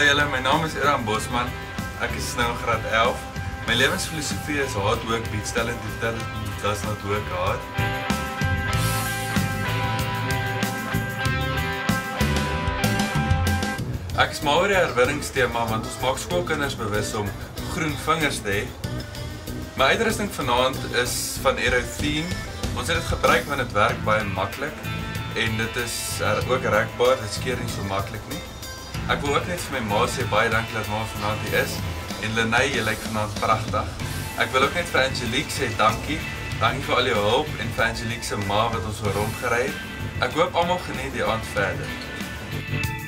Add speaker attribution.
Speaker 1: Hallo julle, my naam is Eran Bosman. Ek is nou graad 11. My lewensfilosofie is hard work beats talent if talent does not work hard. Ek is maar oor die herwinningstema want ons maak skoolkinders bewus om groen vingers te hê. My uitrusting vanaand is van Aerothene. Ons het dit gebruik want dit werk baie maklik en dit is er ook rekbaar, dit skeer nie so maklik nie. Ek wil ook net vir my ma sê baie dankie dat ma vanaand hier is en Lenay, jy lyk vanaand pragtig. Ek wil ook net vir Angelique sê dankie. Dankie vir al jou hulp en vir Angelique se ma wat ons rondgery het. Ek hoop almal geniet die aand verder.